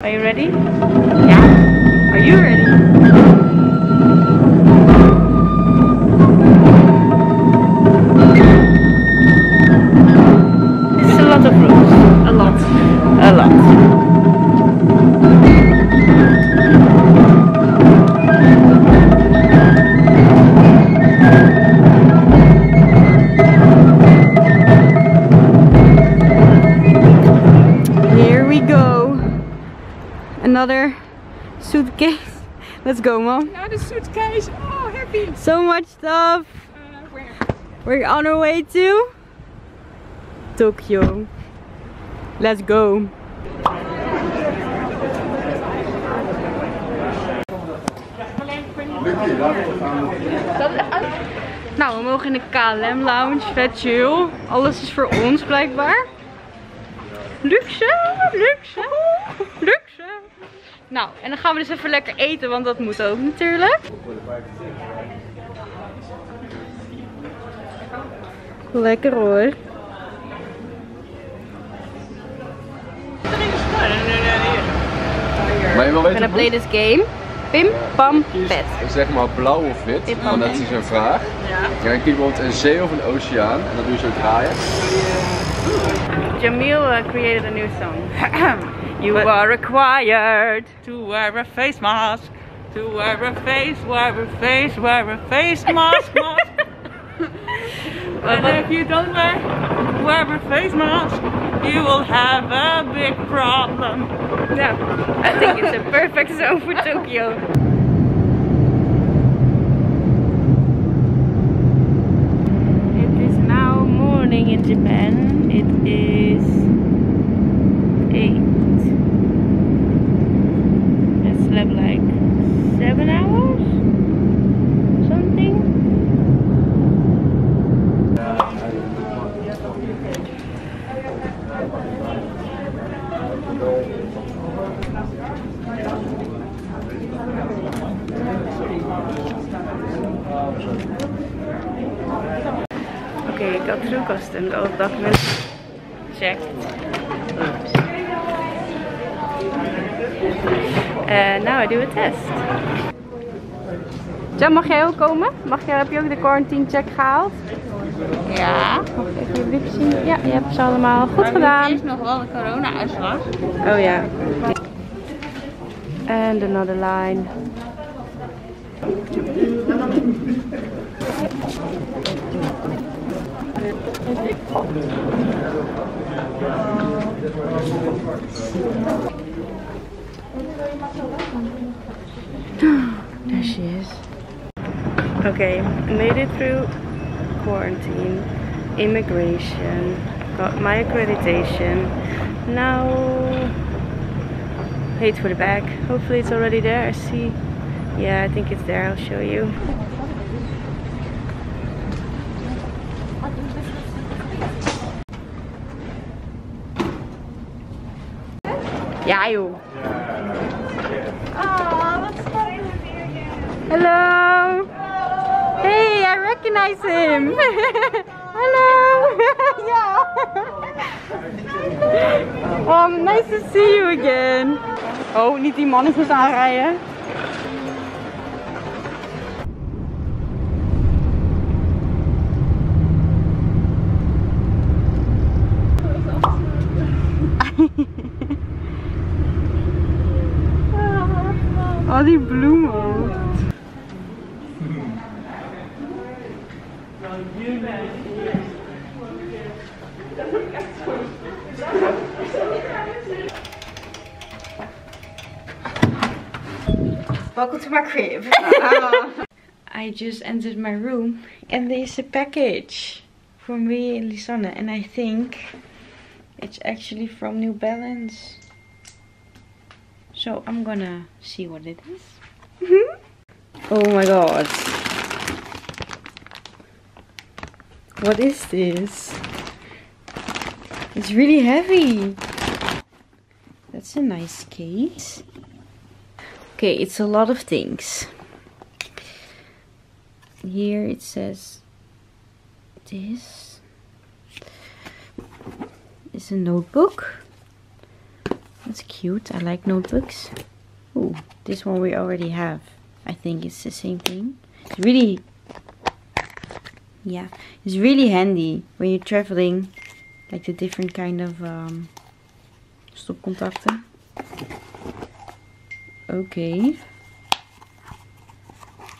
Are you ready? Yeah. Are you ready? Mom. De suitcase. Oh, happy. So much stuff. Uh, where? We're on our way to Tokyo. Let's go. Nou, we mogen in de KLM lounge. Vet chill. Alles is voor ons blijkbaar. Luxe, luxe, luxe. Nou, en dan gaan we dus even lekker eten, want dat moet ook natuurlijk. Lekker hoor. Maar je wil weten gonna play this game. Pim, pam, pet. zeg maar blauw of wit, Pim, pam, want dat is een vraag. Ja. Dan kies je bijvoorbeeld een zee of een oceaan en dan doe je zo draaien. Jamil uh, created a new song. you are required. To wear a face mask. To wear a face, wear a face, wear a face mask, mask. But if you don't wear, wear a face mask, you will have a big problem. Yeah, I think it's a perfect song for Tokyo. It is now morning in Japan. Through custom, all documents checked. Oops. And now I do a test. Jan, mag jij ook komen? Mag jij, heb je ook de quarantine check gehaald? Ja. Mag ik even je briefje zien? Ja, je hebt ze allemaal goed gedaan. Eerst nog wel de corona-uitslag. Oh ja. And another line. There she is. Okay, made it through quarantine, immigration, got my accreditation. Now, wait for the bag. Hopefully it's already there. I see. Yeah, I think it's there. I'll show you. Ja joh. Hello. Hey, I recognize him. Hello. yeah. Oh, nice to see you again. Oh, niet die mannetjes aanrijden. Welcome to my crib. I just entered my room and there's a package for me and Lisanne and I think it's actually from New Balance. So I'm gonna see what it is. Mm-hmm. oh my god. What is this? It's really heavy. That's a nice case. Okay, it's a lot of things. Here it says this is a notebook That's cute. I like notebooks. Oh, this one we already have. I think it's the same thing. It's really, yeah, it's really handy when you're traveling. Like the different kind of um, stopcontacten. Okay.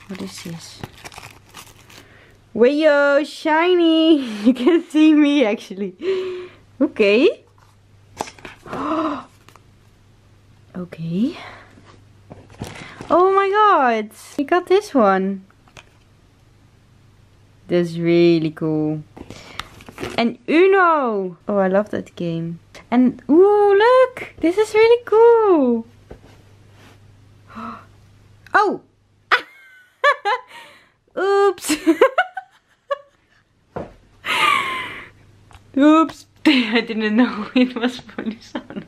What is this? Wayo, shiny! You can see me actually. Okay. okay. Oh my god! You got this one. That's really cool. And Uno! Oh, I love that game. And, ooh, look! This is really cool! Oh! Oops! Oops! I didn't know it was sun.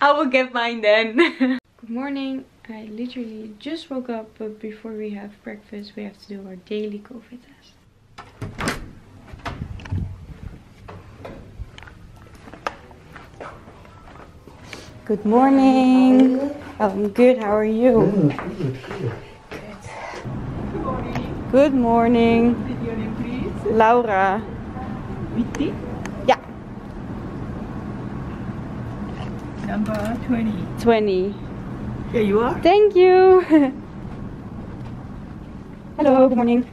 I will get mine then. Good morning. I literally just woke up, but before we have breakfast, we have to do our daily COVID test. Good morning. I'm good. How are you? Good morning. Good morning. Your name, please. Laura. Witte. Yeah, Number 20. 20. Here you are. Thank you. Hello, good morning.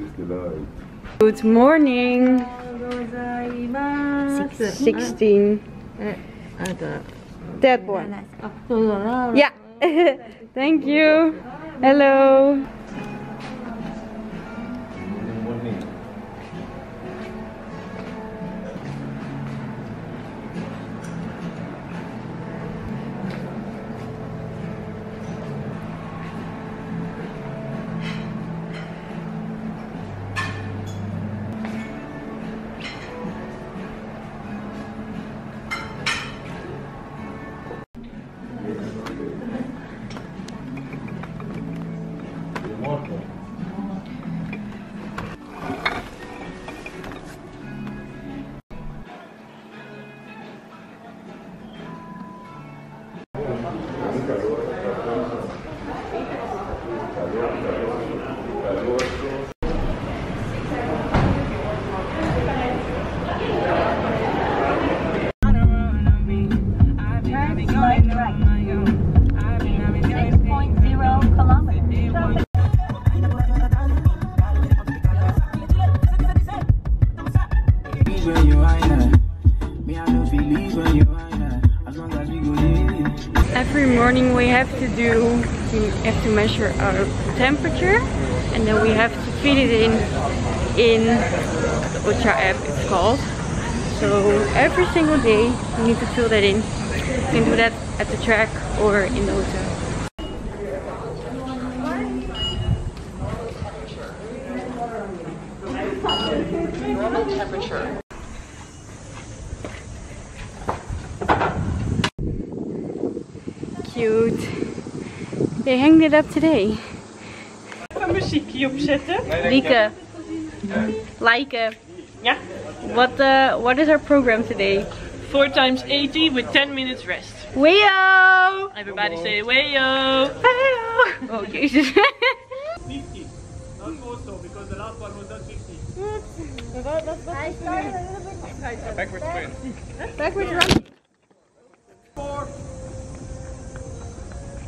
is the light. Good morning. 16. That one. Yeah. Thank you. Hello. Morning we have to do, we have to measure our temperature and then we have to feed it in, in the Ocha app it's called. So every single day you need to fill that in. You can do that at the track or in the hotel. Cute. They hanged it up today. Een muziekje opzetten. Lieke. Like. Ja. What uh, what is our program today? 4 times 80 with 10 minutes rest. Wayo! Everybody say wayo. Wayo! Oh Jesus. 50. Not also because the last one was not 50. Backwards sprint. Backwards run. Four.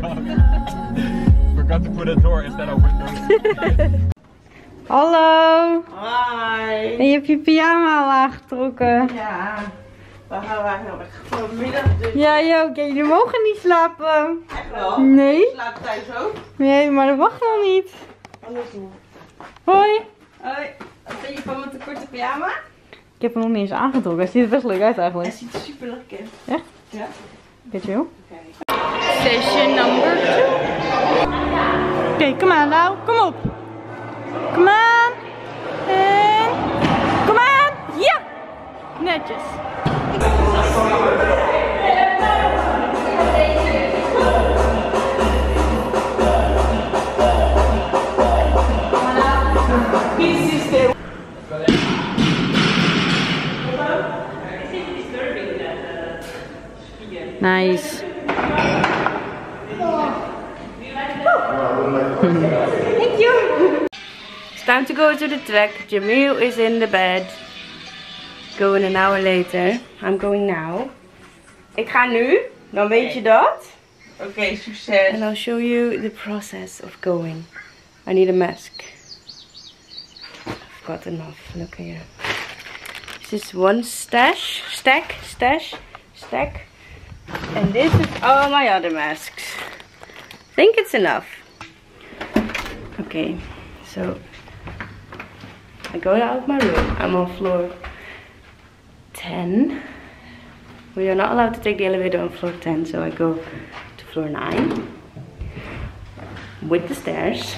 John. Forgot to put a door instead of windows. Hallo. Hi. En je hebt je pyjama al aangetrokken. Ja, we gaan wij nog vanmiddag dus. Ja, joh, oké, jullie mogen niet slapen. Echt wel? Nee. Slaap thuis ook? Nee, maar dat mag nog niet. Anders doen. Hoi. Hoi, wat vind je van mijn te korte pyjama? Ik heb hem nog niet eens aangetrokken. Hij ziet er best leuk uit Hij eigenlijk. ziet er super lekker uit. Echt? Ja. Weet je wel? Station number two. Oké, kom aan nou. Kom op. Kom aan. En... Kom aan. Ja. Netjes. Nice. Time to go to the track. Jamile is in the bed. Going an hour later. I'm going now. Ik ga nu. Dan weet je dat. Oké, succes. And I'll show you the process of going. I need a mask. I've got enough. Look here. This is one stash, stack, stash, stack. And this is all my other masks. I think it's enough. Okay, so I go out of my room. I'm on floor 10. We are not allowed to take the elevator on floor 10, so I go to floor 9 with the stairs.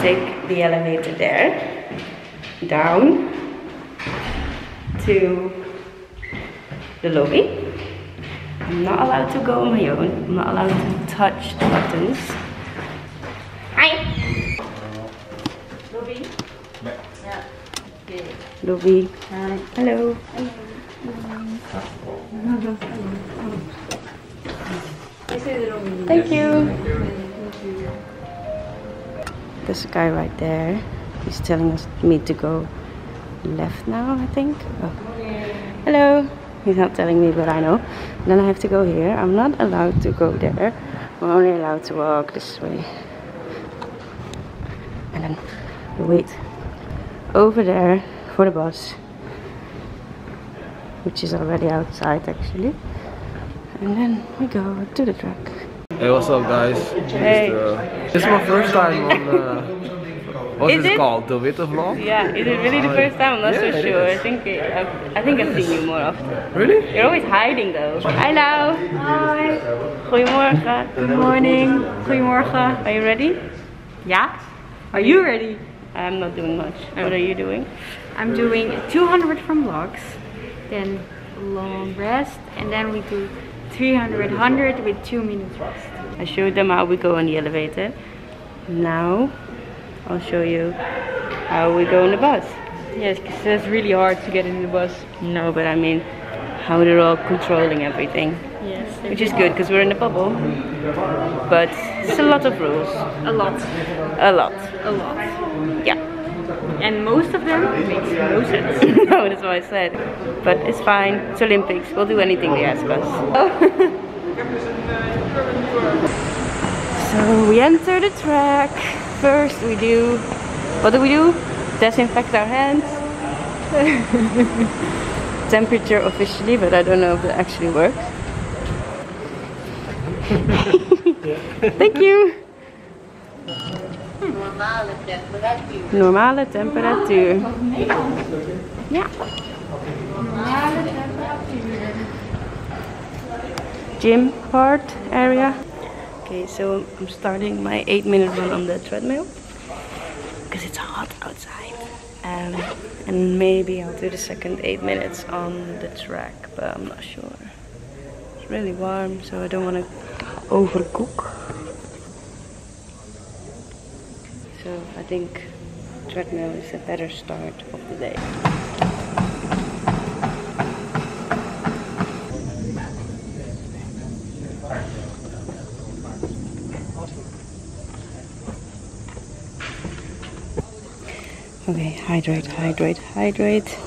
Take the elevator there, down to the lobby. I'm not allowed to go on my own. I'm not allowed to touch the buttons. Hi. Lobby. Yeah. Lobby. Hi. Hello. Thank you. There's a guy right there. He's telling us me to go left now, I think. Oh. Hello. He's not telling me, but I know. Then I have to go here. I'm not allowed to go there. I'm only allowed to walk this way. And then we wait over there for the bus, which is already outside actually. And then we go to the track. Hey, what's up guys? Hey. Just, uh, this is my first time on, uh, what's Is it? called? The Witte vlog? Yeah, is it really the first time? I'm not Yeah, so sure. I think it, I've, I think I've seen you more often. Really? You're always hiding though. Hello. Hi. Goedemorgen. Good morning. Goedemorgen. Are you ready? Yeah. Are you ready? I'm not doing much. What oh. are you doing? I'm doing 200 from blocks, then long rest, and then we do 300, 100 with 2 minutes rest. I showed them how we go on the elevator. Now I'll show you how we go on the bus. Yes, because it's really hard to get in the bus. No, but I mean how they're all controlling everything. Yes, Which is good because we're in a bubble. But it's a lot of rules. a lot, A lot. a lot. Yeah. And most of them makes no sense. no, that's what I said. But it's fine. It's Olympics. We'll do anything they ask us. so we enter the track. First we do, what do we do? Disinfect our hands. Temperature officially, but I don't know if it actually works. Thank you. Normale temperatuur. Ja. Gym part area. Okay, so I'm starting my 8 minute run on the treadmill because it's hot outside. Um, and maybe I'll do the second 8 minutes on the track, but I'm not sure. It's really warm, so I don't want to overcook. So I think treadmill is a better start of the day. Okay, hydrate, hydrate, hydrate.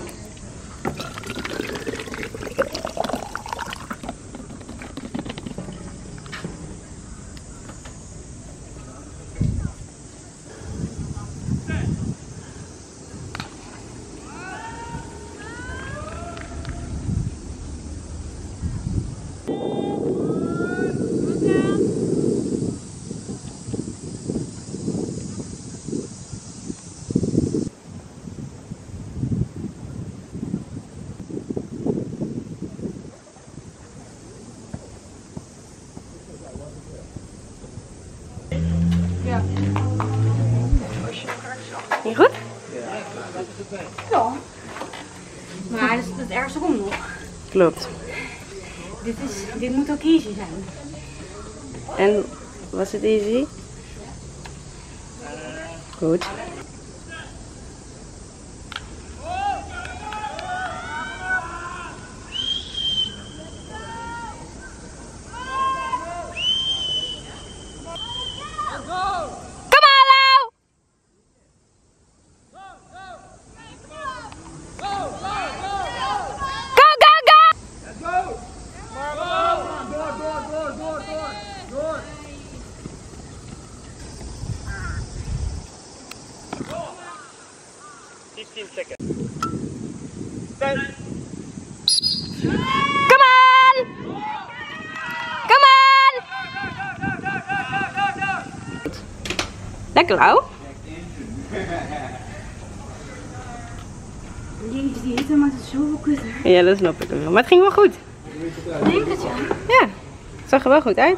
Klopt. Dit, is, dit moet ook easy zijn. En was het easy? Goed. Lekker Lau. Jezus, die hitte maakt het zoveel kutter. Ja, dat snap ik wel. Maar het ging wel goed. Denk het ja. Ja, het zag er wel goed uit.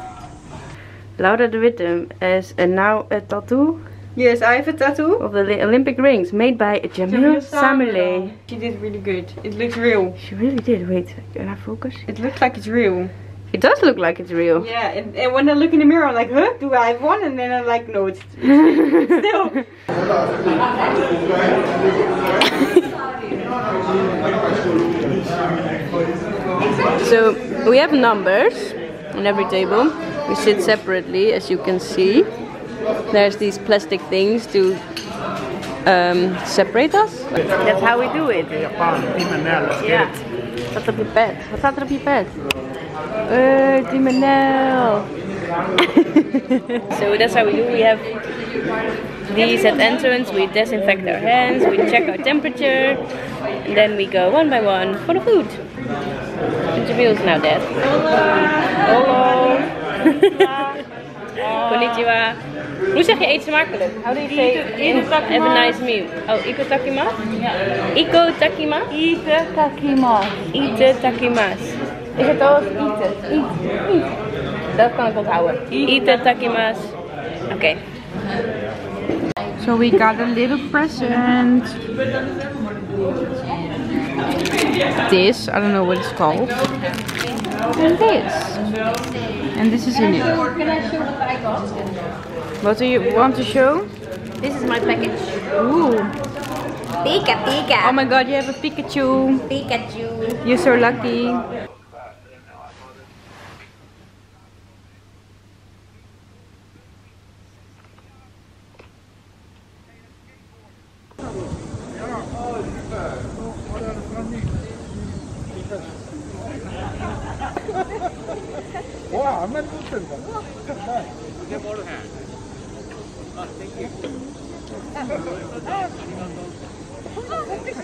Laura de Witte is now a tattoo Yes, I have a tattoo. of the Olympic rings made by Jamil Samile. She did really good. It looks real. She really did. Wait, can I focus? It looks like it's real. It does look like it's real. Yeah, and, and when I look in the mirror, I'm like, huh? Do I have one? And then I'm like, no, it's still. So we have numbers on every table. We sit separately, as you can see. There's these plastic things to um, separate us. That's how we do it. Ja. Wat staat op je pad? Wat staat er op je pad? Uh, so that's how we do. We have these at entrance. We disinfect our hands. We check our temperature, and then we go one by one for the food. Jamil's now dead. Hello. Konnichiwa. Hoe zeg je eet smakelijk? How do you say in, have a nice meal? Oh, iko takimasu? Ja. Iko takimasu? Ite takimasu. Ite takimasu. Is het ook ite? Ite. Dat kan ik onthouden. Ite takimasu. Oké. So we got a little present. This, I don't know what it's called. And this. And this is in it. What do you want to show? This is my package. Ooh. Pika Pika. Oh my god, you have a Pikachu. Pikachu. You're so lucky.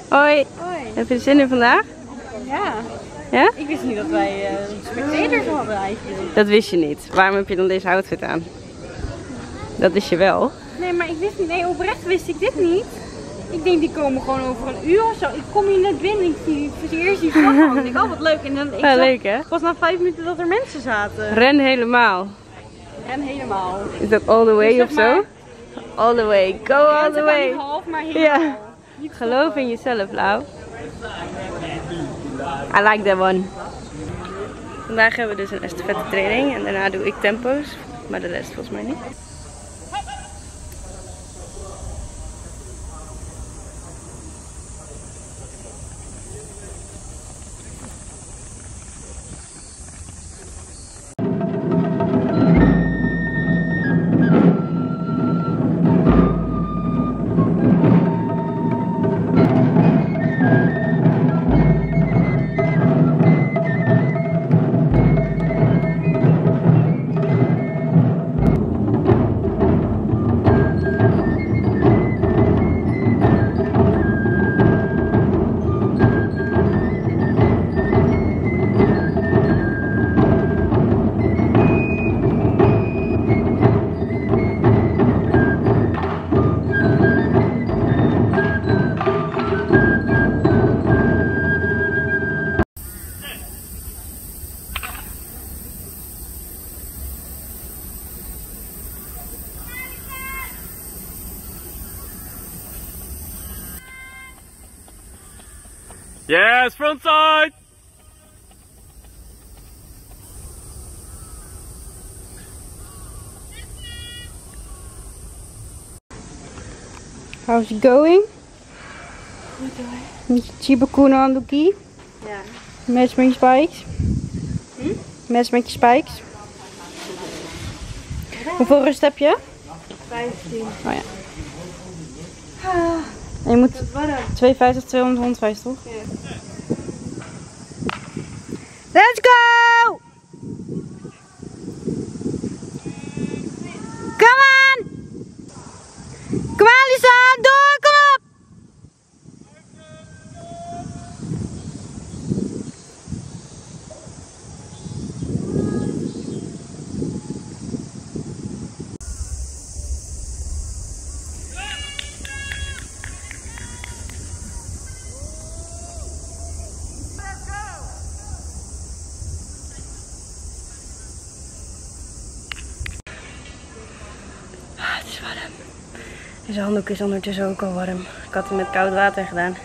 Hoi. Heb je er zin in vandaag? Ja. Ja? Ik wist niet dat wij uh, spectators hadden eigenlijk. Dat wist je niet. Waarom heb je dan deze outfit aan? Dat wist je wel. Nee, maar ik wist niet. Nee, oprecht wist ik dit niet. Ik denk, die komen gewoon over een uur of zo. Ik kom hier net binnen. Ik zie voor het eerst die vlag. Ik denk, oh wat leuk. En dan, ik Ja, zag leuk hè? pas na vijf minuten dat er mensen zaten. Ren helemaal. En helemaal. Is dat all the way Dus zeg of zo? All the way. Go all the way. niet half, maar helemaal. Ja. Geloof in jezelf, Lau. I like that one. Vandaag hebben we dus een estafette training en daarna doe ik tempo's, maar de rest volgens mij niet. Yes, front side! How's it going? Met je Chibakuno aan de key? Ja. Mes met je spikes? Mes met je spikes? Hoeveel rust heb je? 15. Oh ja. En je moet 250, 200, 150 toch? Let's go! Deze handdoek is ondertussen ook al warm. Ik had hem met koud water gedaan.